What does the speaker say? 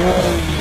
Whoa.